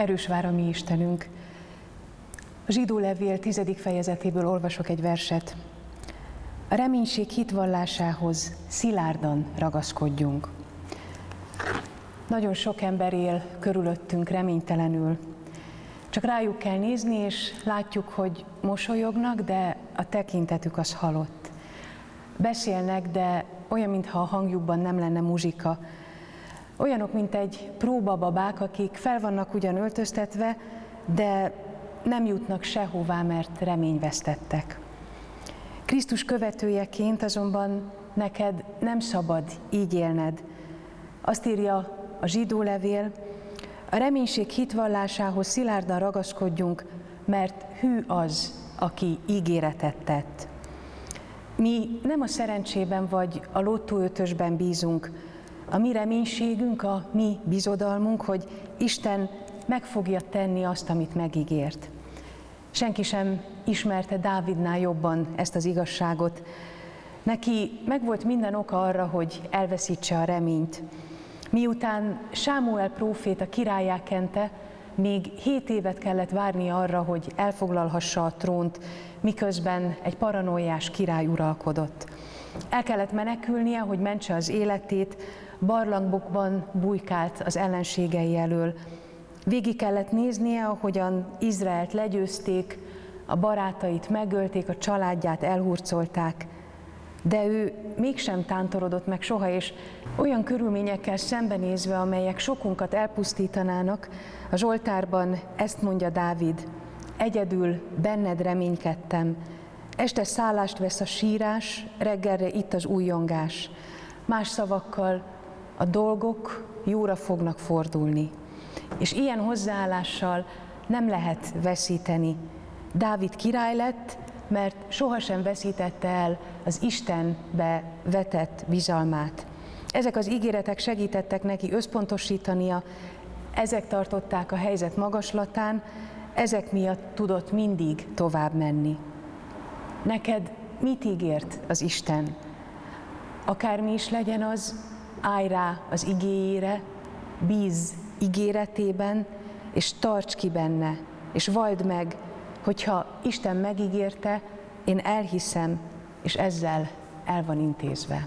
Erős vár a mi Istenünk. A zsidó levél tizedik fejezetéből olvasok egy verset. A reménység hitvallásához szilárdan ragaszkodjunk. Nagyon sok ember él körülöttünk reménytelenül. Csak rájuk kell nézni, és látjuk, hogy mosolyognak, de a tekintetük az halott. Beszélnek, de olyan, mintha a hangjukban nem lenne muzsika. Olyanok, mint egy próbababák, akik fel vannak ugyan öltöztetve, de nem jutnak sehová, mert reményvesztettek. Krisztus követőjeként azonban neked nem szabad így élned. Azt írja a zsidó levél, a reménység hitvallásához szilárdan ragaszkodjunk, mert hű az, aki ígéretet tett. Mi nem a szerencsében vagy a lottóötösben bízunk, a mi reménységünk, a mi bizodalmunk, hogy Isten meg fogja tenni azt, amit megígért. Senki sem ismerte Dávidnál jobban ezt az igazságot. Neki megvolt minden oka arra, hogy elveszítse a reményt. Miután Sámuel prófét a királyá kente, még hét évet kellett várni arra, hogy elfoglalhassa a trónt, miközben egy paranoiás király uralkodott. El kellett menekülnie, hogy mentse az életét, barlangbokban bujkált az ellenségei elől. Végig kellett néznie, ahogyan Izraelt legyőzték, a barátait megölték, a családját elhurcolták, de ő mégsem tántorodott meg soha, és olyan körülményekkel szembenézve, amelyek sokunkat elpusztítanának, a Zsoltárban ezt mondja Dávid, egyedül benned reménykedtem, este szállást vesz a sírás, reggelre itt az újongás. Más szavakkal a dolgok jóra fognak fordulni. És ilyen hozzáállással nem lehet veszíteni. Dávid király lett, mert sohasem veszítette el az Istenbe vetett bizalmát. Ezek az ígéretek segítettek neki összpontosítania, ezek tartották a helyzet magaslatán, ezek miatt tudott mindig tovább menni. Neked mit ígért az Isten? Akármi is legyen az, állj rá az igéjére, bíz ígéretében, és tarts ki benne, és vald meg, hogyha Isten megígérte, én elhiszem, és ezzel el van intézve.